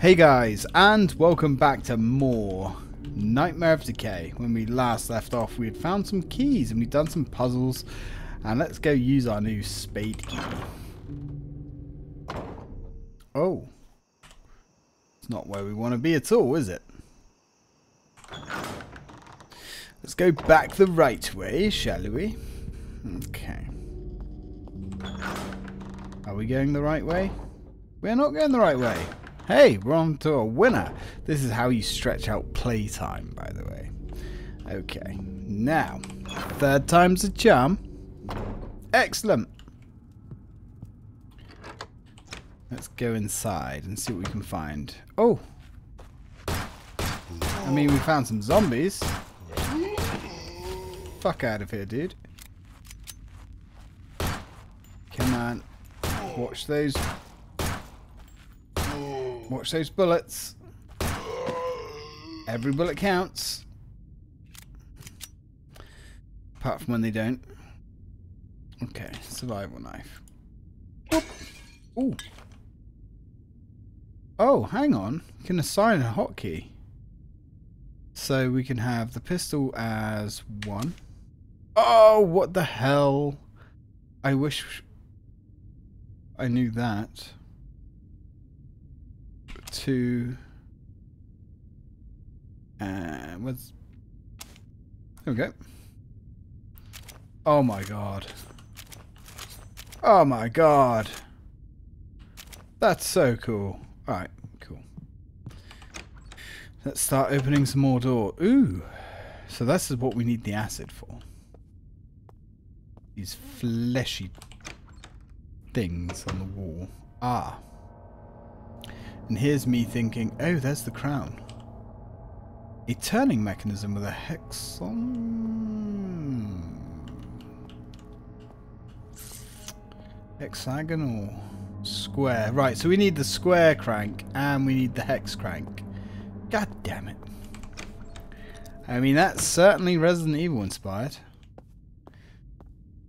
Hey guys, and welcome back to more Nightmare of Decay. When we last left off, we had found some keys and we'd done some puzzles. And let's go use our new spade key. Oh. It's not where we want to be at all, is it? Let's go back the right way, shall we? Okay. Are we going the right way? We're not going the right way. Hey, we're on to a winner. This is how you stretch out playtime, by the way. Okay, now, third time's a charm. Excellent. Let's go inside and see what we can find. Oh! I mean, we found some zombies. Fuck out of here, dude. Come on. Watch those Watch those bullets. Every bullet counts. Apart from when they don't. Okay, survival knife. Ooh. Oh, hang on. Can assign a hotkey. So we can have the pistol as one. Oh, what the hell? I wish I knew that to and uh, what's there we go. Oh my god. Oh my god. That's so cool. Alright, cool. Let's start opening some more door. Ooh. So this is what we need the acid for. These fleshy things on the wall. Ah. And here's me thinking, oh, there's the crown. A turning mechanism with a hexon... Hexagonal square. Right, so we need the square crank and we need the hex crank. God damn it. I mean, that's certainly Resident Evil inspired.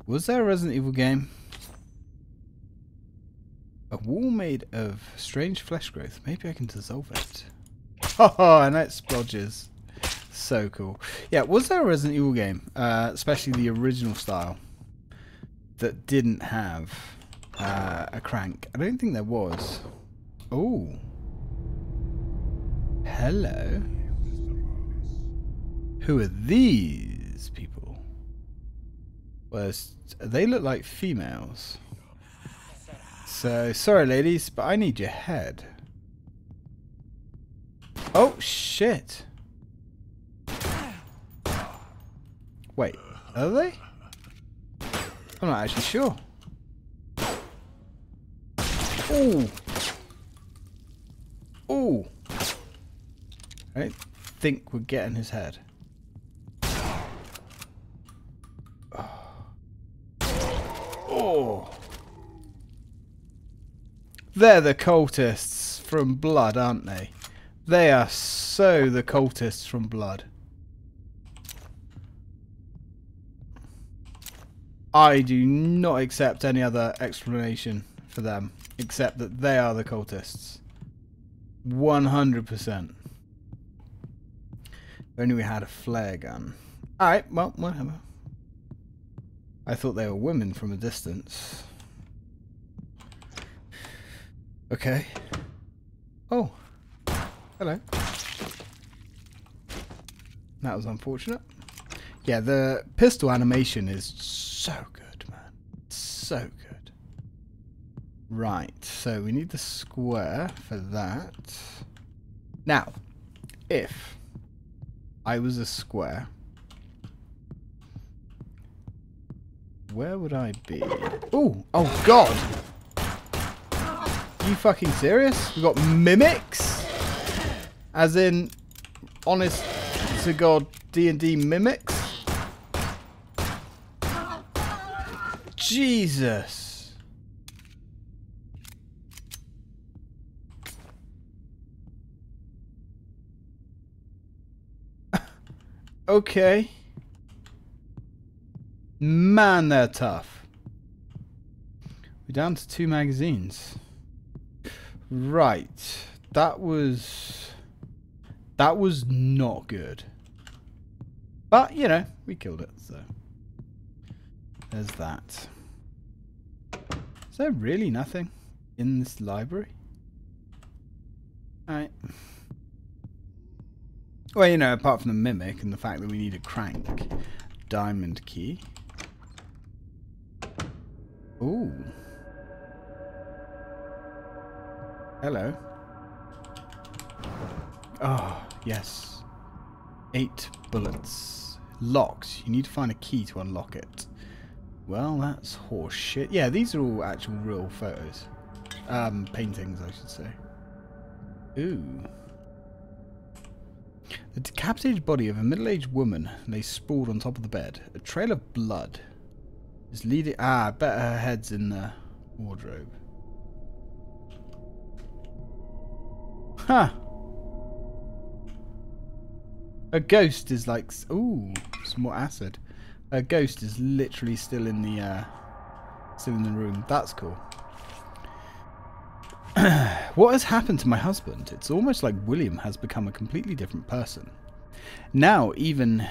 Was there a Resident Evil game? A wall made of strange flesh growth. Maybe I can dissolve it. Oh, and that splodges. So cool. Yeah, was there a Resident Evil game, uh, especially the original style, that didn't have uh, a crank? I don't think there was. Oh. Hello. Who are these people? Well, they look like females. So, sorry ladies, but I need your head. Oh, shit. Wait, are they? I'm not actually sure. Ooh. Ooh. I don't think we're getting his head. They're the cultists from Blood, aren't they? They are so the cultists from Blood. I do not accept any other explanation for them, except that they are the cultists. 100%. If only we had a flare gun. Alright, well, whatever. I thought they were women from a distance. Okay. Oh. Hello. That was unfortunate. Yeah, the pistol animation is so good, man. So good. Right, so we need the square for that. Now, if I was a square, where would I be? Oh, oh God! You fucking serious? We've got mimics? As in, honest to God, D&D mimics? Jesus. okay. Man, they're tough. We're down to two magazines. Right. that was that was not good. But you know, we killed it, so there's that. Is there really nothing in this library? Alright. Well, you know, apart from the mimic and the fact that we need a crank, diamond key. Ooh. Hello. Oh, yes. Eight bullets. Locked. You need to find a key to unlock it. Well, that's horseshit. Yeah, these are all actual real photos. Um, paintings, I should say. Ooh. The decapitated body of a middle-aged woman lay sprawled on top of the bed. A trail of blood is leading... Ah, I bet her head's in the wardrobe. Huh. A ghost is like... Ooh, some more acid. A ghost is literally still in the... Uh, still in the room. That's cool. what has happened to my husband? It's almost like William has become a completely different person. Now even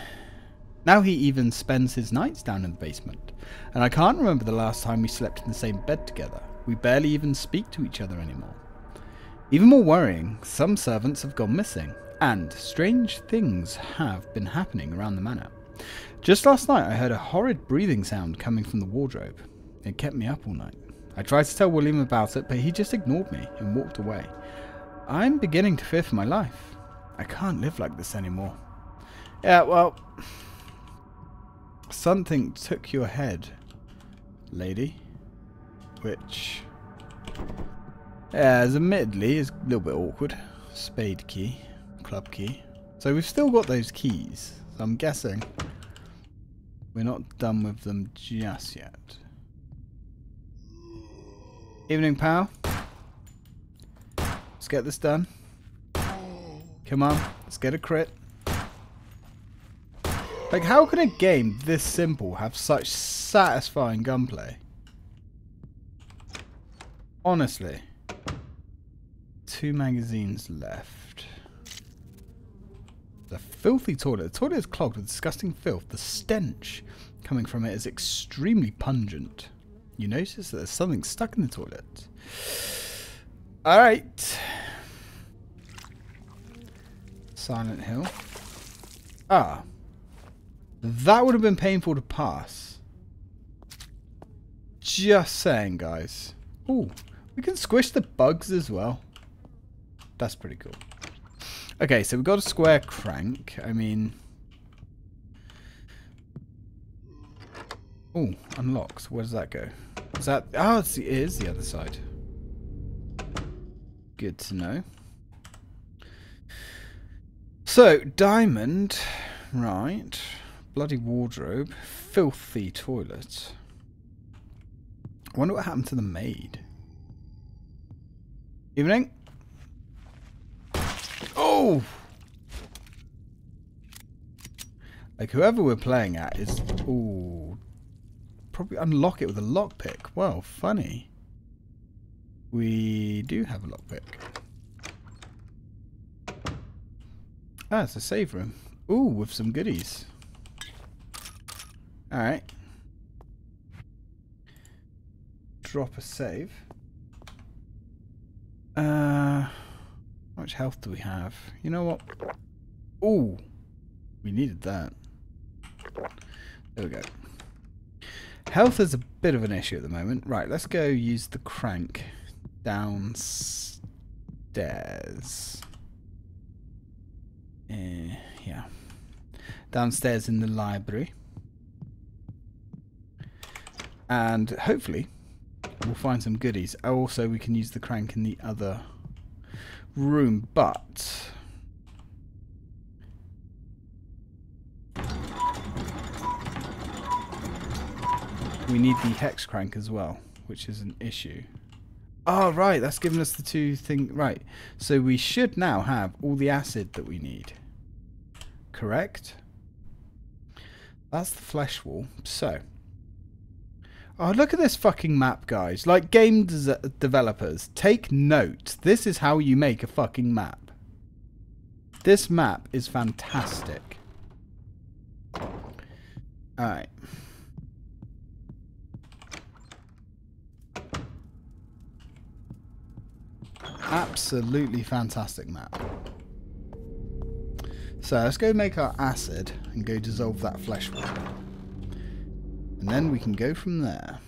now he even spends his nights down in the basement. And I can't remember the last time we slept in the same bed together. We barely even speak to each other anymore. Even more worrying, some servants have gone missing, and strange things have been happening around the manor. Just last night I heard a horrid breathing sound coming from the wardrobe. It kept me up all night. I tried to tell William about it, but he just ignored me and walked away. I'm beginning to fear for my life. I can't live like this anymore. Yeah, well, something took your head, lady. Which, yeah, is admittedly is a little bit awkward. Spade key, club key. So we've still got those keys. So I'm guessing we're not done with them just yet. Evening, pal. Let's get this done. Come on, let's get a crit. Like, how can a game this simple have such satisfying gunplay? Honestly. Two magazines left. The filthy toilet. The toilet is clogged with disgusting filth. The stench coming from it is extremely pungent you notice that there's something stuck in the toilet. Alright. Silent Hill. Ah. That would have been painful to pass. Just saying, guys. Ooh, we can squish the bugs as well. That's pretty cool. Okay, so we've got a square crank. I mean... Oh, unlocks. Where does that go? Is that... Oh, it's, it is the other side. Good to know. So, diamond. Right. Bloody wardrobe. Filthy toilet. I wonder what happened to the maid. Evening. Like, whoever we're playing at is... Ooh, probably unlock it with a lockpick. Well, funny. We do have a lockpick. Ah, it's a save room. Ooh, with some goodies. Alright. Drop a save. Uh, how much health do we have? You know what? Ooh, we needed that. There we go. Health is a bit of an issue at the moment. Right, let's go use the crank downstairs. Uh, yeah. Downstairs in the library. And hopefully we'll find some goodies. Also, we can use the crank in the other room, but we need the hex crank as well, which is an issue. Oh, right, that's given us the two things. Right, so we should now have all the acid that we need. Correct? That's the flesh wall. So, Oh, look at this fucking map, guys. Like, game developers, take note. This is how you make a fucking map. This map is fantastic. Alright. Absolutely fantastic map. So let's go make our acid and go dissolve that flesh. And then we can go from there.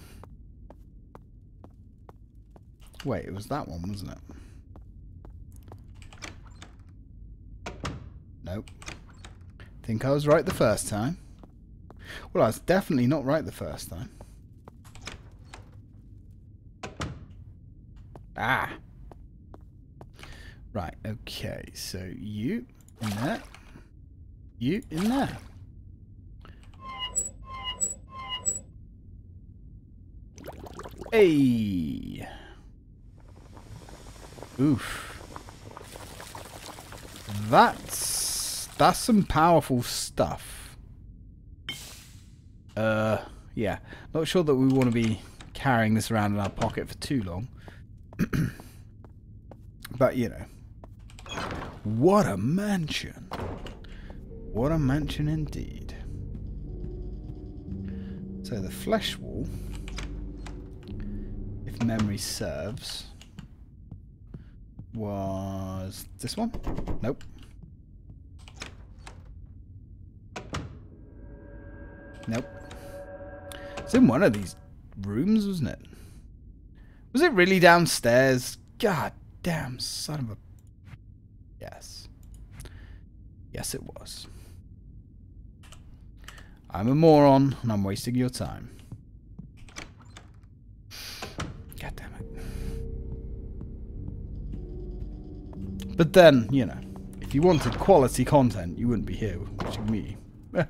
Wait, it was that one, wasn't it? Nope. Think I was right the first time. Well, I was definitely not right the first time. Ah! Right, okay, so you in there. You in there. Hey! Oof. That's... That's some powerful stuff. Uh, yeah. Not sure that we want to be carrying this around in our pocket for too long. but, you know. What a mansion. What a mansion indeed. So the flesh wall, memory serves, was this one? Nope. Nope. It's in one of these rooms, wasn't it? Was it really downstairs? God damn son of a... Yes. Yes, it was. I'm a moron, and I'm wasting your time. But then, you know, if you wanted quality content, you wouldn't be here watching me.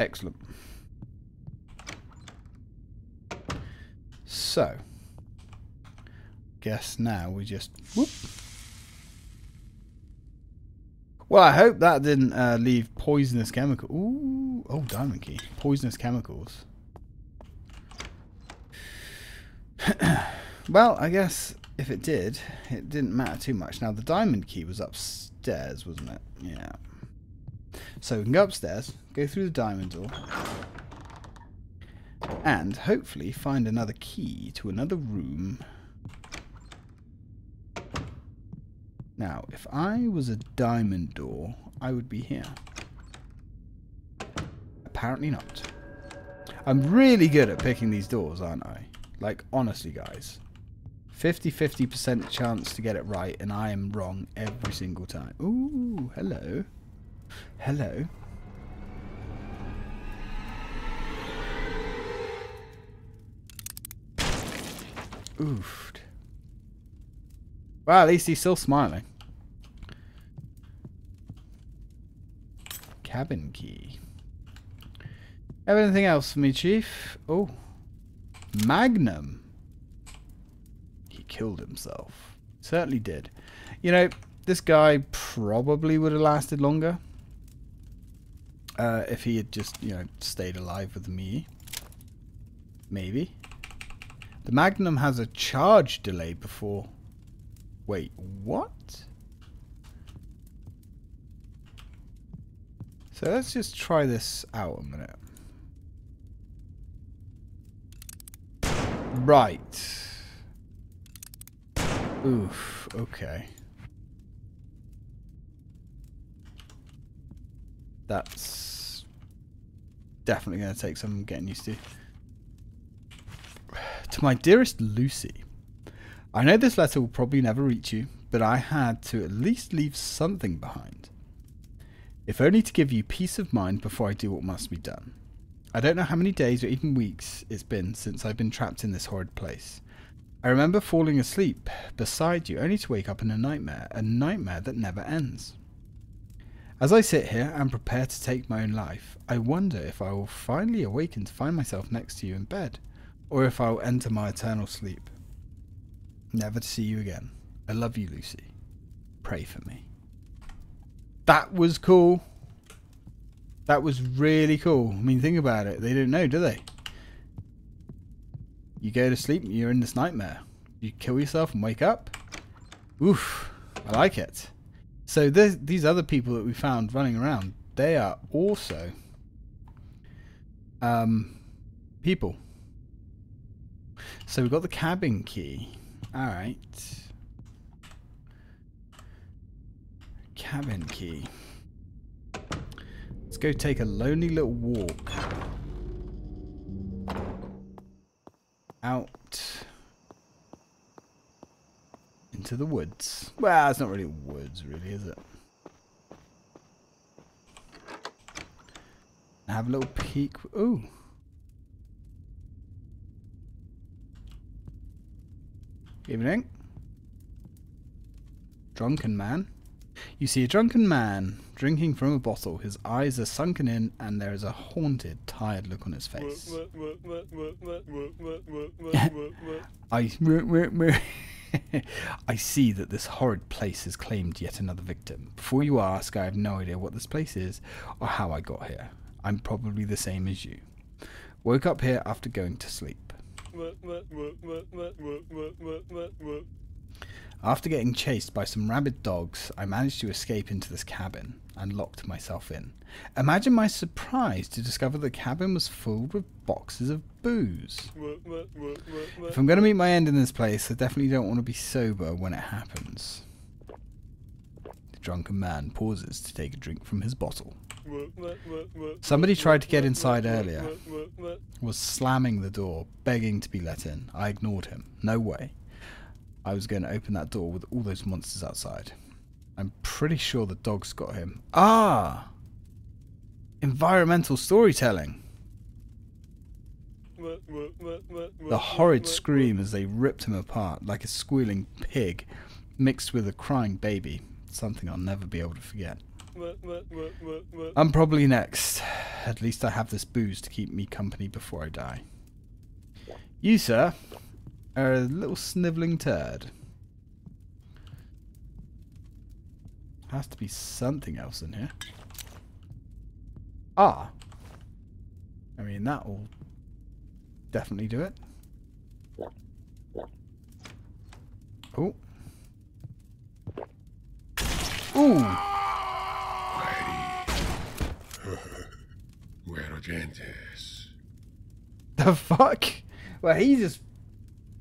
Excellent. So, guess now we just whoop. Well, I hope that didn't uh, leave poisonous chemical. Ooh, oh, diamond key. Poisonous chemicals. well, I guess if it did, it didn't matter too much. Now, the diamond key was upstairs, wasn't it? Yeah. So we can go upstairs, go through the diamond door, and hopefully find another key to another room. Now, if I was a diamond door, I would be here. Apparently not. I'm really good at picking these doors, aren't I? Like, honestly, guys. 50-50% chance to get it right, and I am wrong every single time. Ooh, hello. Hello. Oofed. Well, at least he's still smiling. Cabin key. Have anything else for me, Chief? Oh. Magnum. He killed himself. Certainly did. You know, this guy probably would have lasted longer. Uh, if he had just, you know, stayed alive with me. Maybe. The Magnum has a charge delay before... Wait, what? So let's just try this out a minute. Right. Oof, okay. That's definitely going to take some getting used to. To my dearest Lucy, I know this letter will probably never reach you, but I had to at least leave something behind. If only to give you peace of mind before I do what must be done. I don't know how many days or even weeks it's been since I've been trapped in this horrid place. I remember falling asleep beside you only to wake up in a nightmare, a nightmare that never ends. As I sit here and prepare to take my own life, I wonder if I will finally awaken to find myself next to you in bed or if I'll enter my eternal sleep. Never to see you again. I love you, Lucy. Pray for me. That was cool. That was really cool. I mean, think about it. They don't know, do they? You go to sleep, you're in this nightmare. You kill yourself and wake up. Oof, I like it. So this, these other people that we found running around, they are also um, people. So we've got the cabin key. Alright. Cabin key. Let's go take a lonely little walk. Out into the woods. Well, it's not really woods, really, is it? Have a little peek. Ooh. Evening. Drunken man. You see a drunken man drinking from a bottle. His eyes are sunken in, and there is a haunted, tired look on his face. I, I see that this horrid place has claimed yet another victim. Before you ask, I have no idea what this place is or how I got here. I'm probably the same as you. Woke up here after going to sleep. After getting chased by some rabid dogs, I managed to escape into this cabin and locked myself in. Imagine my surprise to discover the cabin was filled with boxes of booze. If I'm going to meet my end in this place, I definitely don't want to be sober when it happens. The drunken man pauses to take a drink from his bottle. Somebody tried to get inside earlier. Was slamming the door, begging to be let in. I ignored him. No way. I was going to open that door with all those monsters outside. I'm pretty sure the dogs got him. Ah! Environmental storytelling. The horrid scream as they ripped him apart like a squealing pig mixed with a crying baby. Something I'll never be able to forget. I'm probably next. At least I have this booze to keep me company before I die. You, sir, are a little snivelling turd. Has to be something else in here. Ah. I mean, that will definitely do it. Oh. Ooh. The fuck? Well, he just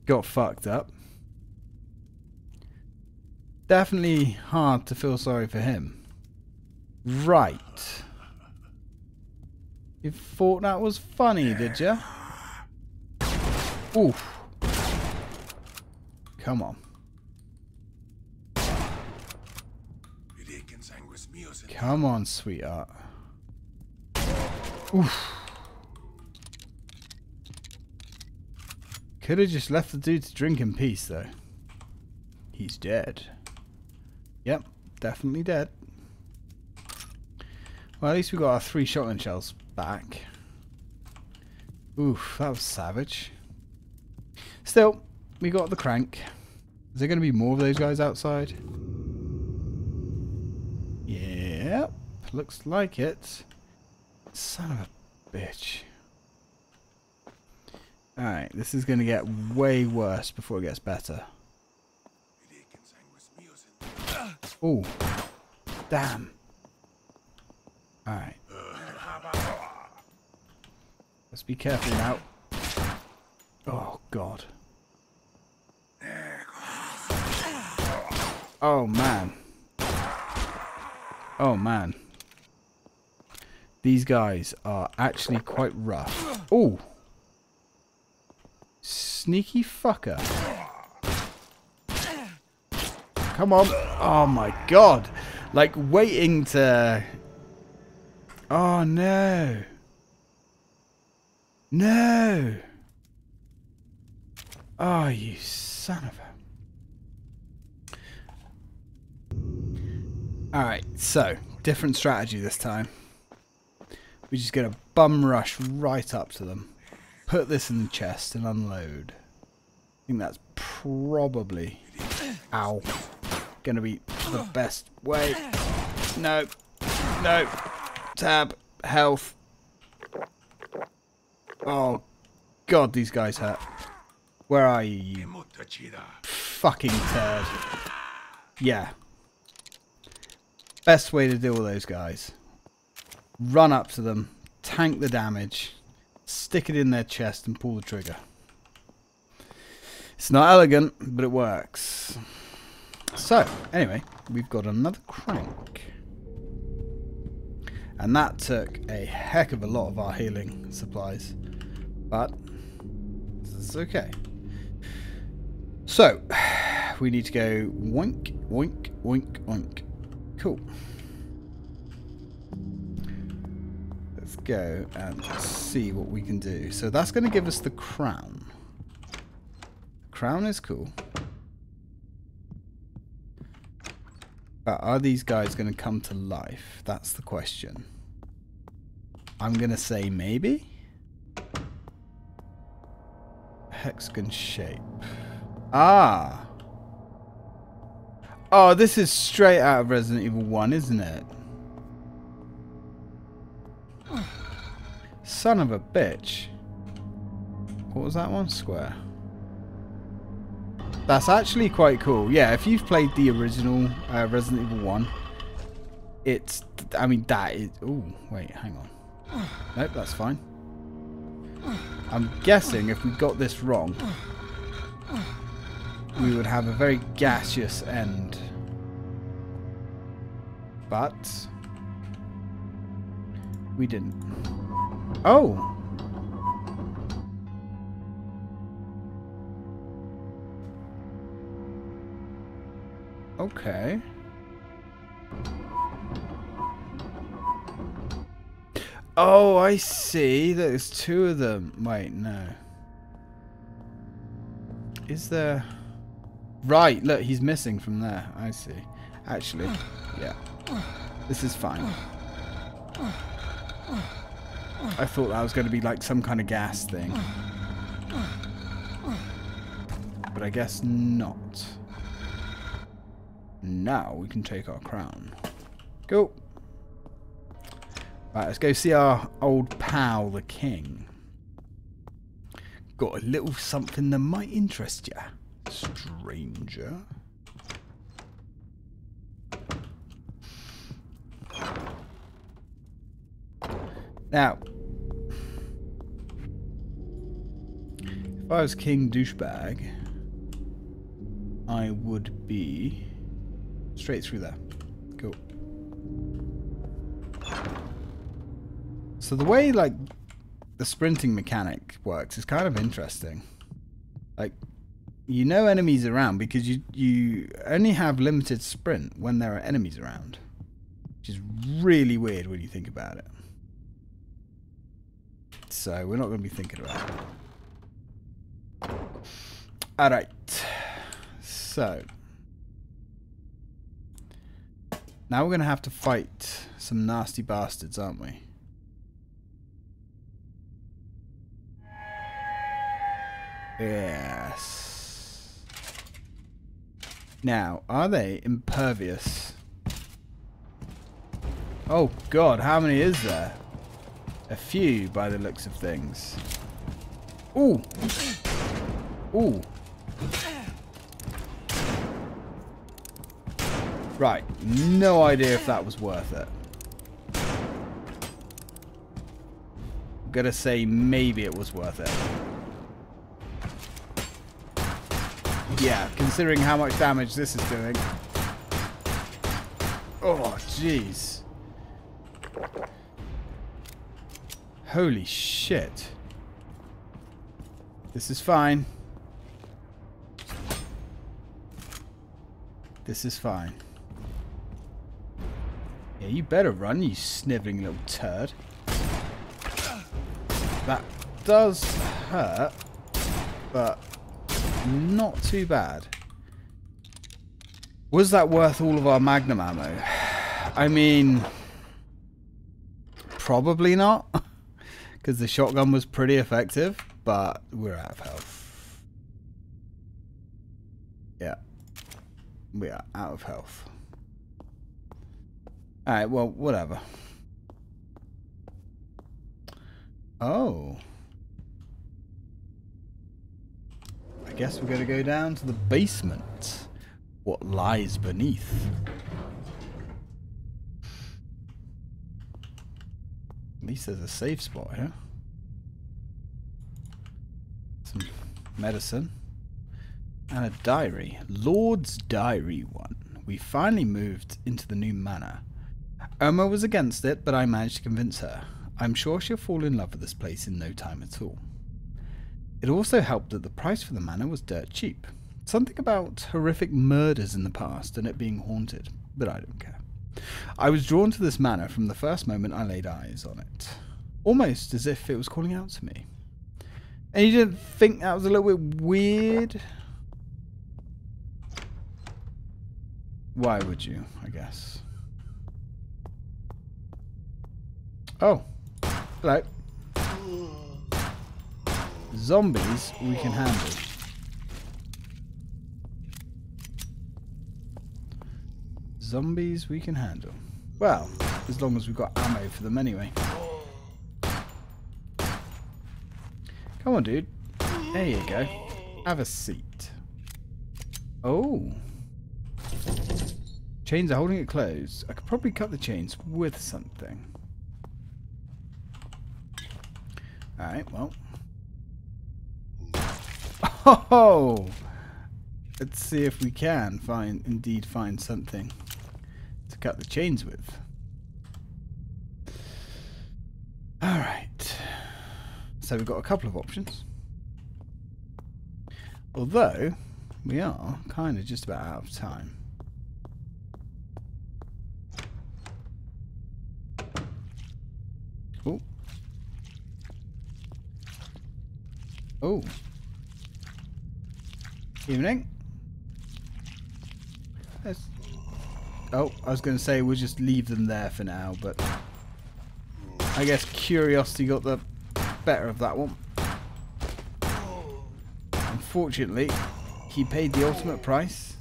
got fucked up. Definitely hard to feel sorry for him. Right. You thought that was funny, did you? Oof. Come on. Come on, sweetheart. Oof. Could have just left the dude to drink in peace, though. He's dead. Yep, definitely dead. Well, at least we got our three shotgun shells back. Oof, that was savage. Still, we got the crank. Is there going to be more of those guys outside? Yep, looks like it. Son of a bitch. Alright, this is going to get way worse before it gets better. Oh, damn. Alright. Let's be careful now. Oh, God. Oh, man. Oh, man. These guys are actually quite rough. Oh! Sneaky fucker. Come on. Oh my god. Like waiting to... Oh no. No. Oh, you son of a... Alright, so, different strategy this time. We're just going to bum rush right up to them put this in the chest and unload. I think that's probably, ow, gonna be the best way. No, no, tab, health. Oh, God, these guys hurt. Where are you, you fucking turd? Yeah. Best way to deal with those guys. Run up to them, tank the damage, stick it in their chest and pull the trigger. It's not elegant, but it works. So, anyway, we've got another crank. And that took a heck of a lot of our healing supplies. But, it's okay. So, we need to go wink, wink, wink, oink. Cool. Go and see what we can do. So that's going to give us the crown. Crown is cool. But are these guys going to come to life? That's the question. I'm going to say maybe. Hexagon shape. Ah. Oh, this is straight out of Resident Evil 1, isn't it? Son of a bitch. What was that one? Square. That's actually quite cool. Yeah, if you've played the original uh, Resident Evil 1, it's... I mean, that is... Oh, wait, hang on. Nope, that's fine. I'm guessing if we got this wrong, we would have a very gaseous end. But... We didn't. Oh! Okay. Oh, I see. There's two of them. Wait, no. Is there... Right, look, he's missing from there. I see. Actually, yeah. This is fine. I thought that was going to be like some kind of gas thing. But I guess not. Now we can take our crown. Go. Right, let's go see our old pal, the king. Got a little something that might interest you, stranger. Now, if I was King Douchebag, I would be Straight through there. Cool. So the way, like, the sprinting mechanic works is kind of interesting. Like, you know enemies around because you, you only have limited sprint when there are enemies around. Which is really weird when you think about it. So, we're not going to be thinking about it. Alright. So, Now we're going to have to fight some nasty bastards, aren't we? Yes. Now, are they impervious? Oh god, how many is there? A few by the looks of things. Ooh! Ooh! Right, no idea if that was worth it. I'm gonna say maybe it was worth it. Yeah, considering how much damage this is doing. Oh, jeez. Holy shit. This is fine. This is fine. Yeah, you better run, you sniveling little turd. That does hurt, but not too bad. Was that worth all of our magnum ammo? I mean, probably not, because the shotgun was pretty effective, but we're out of health. Yeah, we are out of health. Alright, well, whatever. Oh. I guess we're going to go down to the basement. What lies beneath? At least there's a safe spot here. Some medicine. And a diary. Lord's Diary 1. We finally moved into the new manor. Irma was against it, but I managed to convince her. I'm sure she'll fall in love with this place in no time at all. It also helped that the price for the manor was dirt cheap. Something about horrific murders in the past and it being haunted, but I don't care. I was drawn to this manor from the first moment I laid eyes on it, almost as if it was calling out to me. And you didn't think that was a little bit weird? Why would you, I guess? Oh. Hello. Zombies we can handle. Zombies we can handle. Well, as long as we've got ammo for them anyway. Come on, dude. There you go. Have a seat. Oh. Chains are holding it closed. I could probably cut the chains with something. Alright, well. Oh! Let's see if we can find, indeed find something to cut the chains with. Alright. So we've got a couple of options. Although, we are kind of just about out of time. Oh. Oh. Evening. Let's... Oh, I was going to say we'll just leave them there for now, but I guess curiosity got the better of that one. Unfortunately, he paid the ultimate price.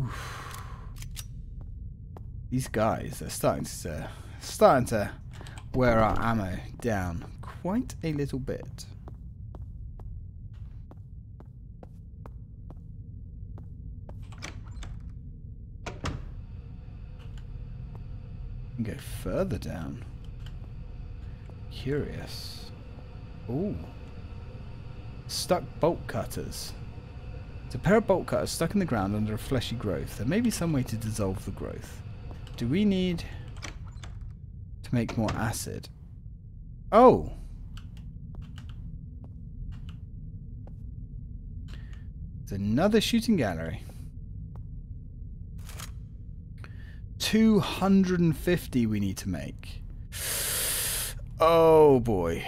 Oof. These guys, are starting to starting to wear our ammo down quite a little bit. And go further down. Curious. Ooh. Stuck bolt cutters. It's a pair of bolt cutters stuck in the ground under a fleshy growth. There may be some way to dissolve the growth. Do we need to make more acid? Oh! It's another shooting gallery. 250 we need to make. Oh boy.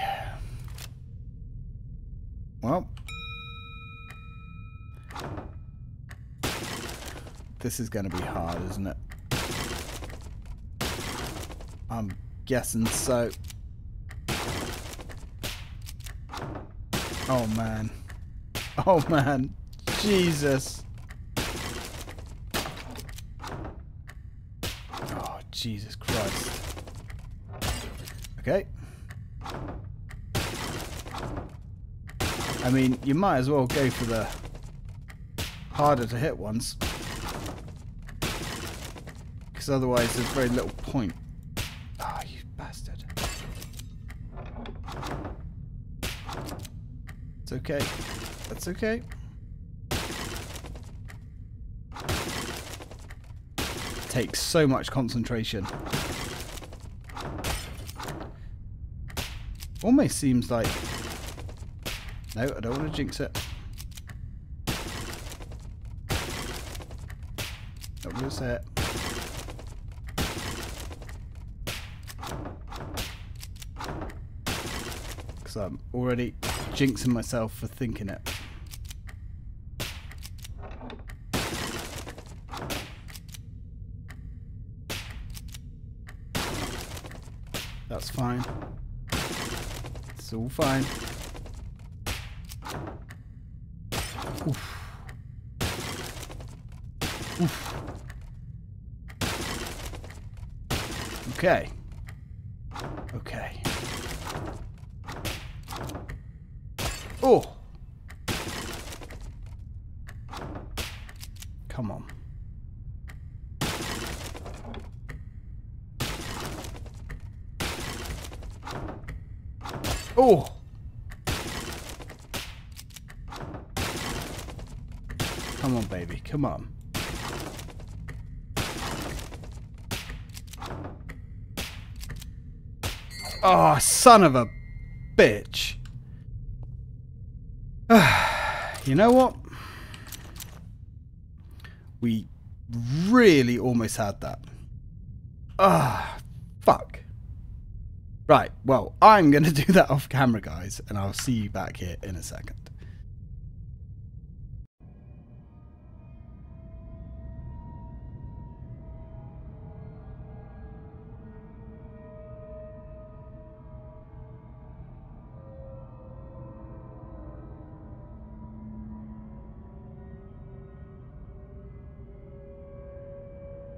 Well. This is going to be hard, isn't it? I'm guessing so. Oh man. Oh man. Jesus. Oh, Jesus Christ. Okay. I mean, you might as well go for the harder to hit ones. Because otherwise there's very little point. Ah, oh, you bastard. It's okay. That's okay. Takes so much concentration. Almost seems like... No, I don't want to jinx it. To say it. Because I'm already jinxing myself for thinking it. That's fine. All fine. Oof. Oof. Okay. Okay. Oh! Come on. Oh! Come on, baby. Come on. Oh, son of a bitch. you know what? We really almost had that. Ah. Right, well, I'm going to do that off camera, guys, and I'll see you back here in a second.